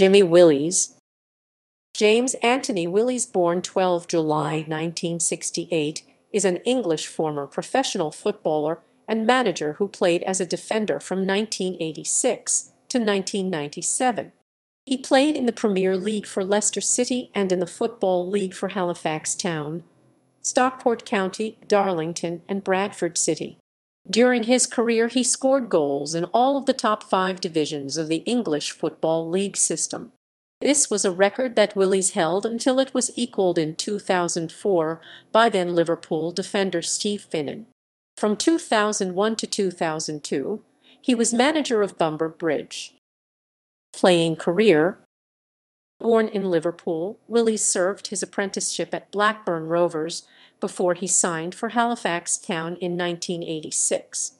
Jimmy Willis James Anthony Willis born 12 July 1968 is an English former professional footballer and manager who played as a defender from 1986 to 1997. He played in the Premier League for Leicester City and in the Football League for Halifax Town, Stockport County, Darlington, and Bradford City. During his career he scored goals in all of the top five divisions of the English Football League system. This was a record that Willis held until it was equalled in 2004 by then Liverpool defender Steve Finnan. From 2001 to 2002, he was manager of Bamber Bridge. Playing career Born in Liverpool, Willis served his apprenticeship at Blackburn Rovers before he signed for Halifax Town in 1986.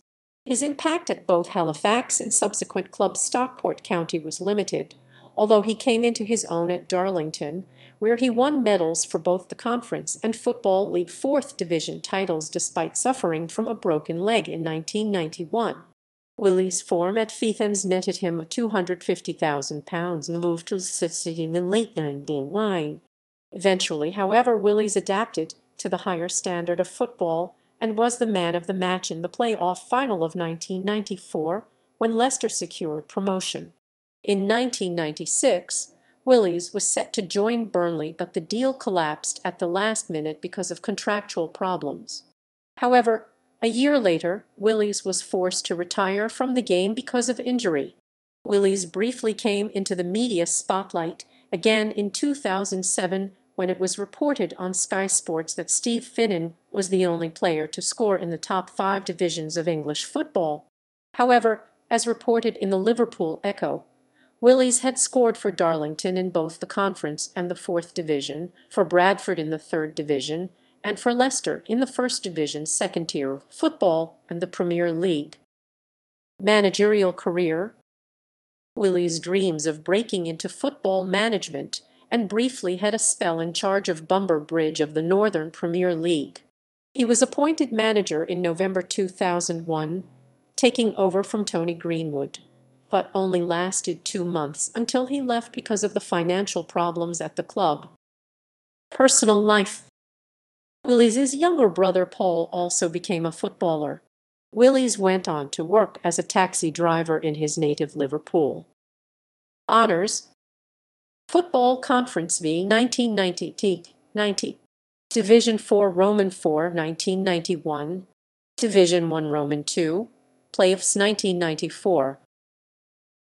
His impact at both Halifax and subsequent club Stockport County was limited, although he came into his own at Darlington, where he won medals for both the Conference and Football League Fourth Division titles despite suffering from a broken leg in 1991. Willis' form at Feethams netted him £250,000 and moved to City in the late 1999. Eventually, however, Willis adapted to the higher standard of football and was the man of the match in the playoff final of 1994 when Leicester secured promotion. In 1996, Willis was set to join Burnley but the deal collapsed at the last minute because of contractual problems. However, a year later, Willis was forced to retire from the game because of injury. Willis briefly came into the media spotlight again in 2007 when it was reported on Sky Sports that Steve Finnan was the only player to score in the top five divisions of English football. However, as reported in the Liverpool Echo, Willis had scored for Darlington in both the Conference and the Fourth Division, for Bradford in the Third Division, and for Leicester in the First Division second tier football and the Premier League. Managerial career Willis dreams of breaking into football management and briefly had a spell in charge of Bamber Bridge of the Northern Premier League. He was appointed manager in November 2001, taking over from Tony Greenwood but only lasted two months until he left because of the financial problems at the club. Personal life Willis's younger brother Paul also became a footballer. Willis went on to work as a taxi driver in his native Liverpool. Honours Football Conference V 1990 90 Division 4 Roman 4 1991 Division 1 Roman 2 Playoffs 1994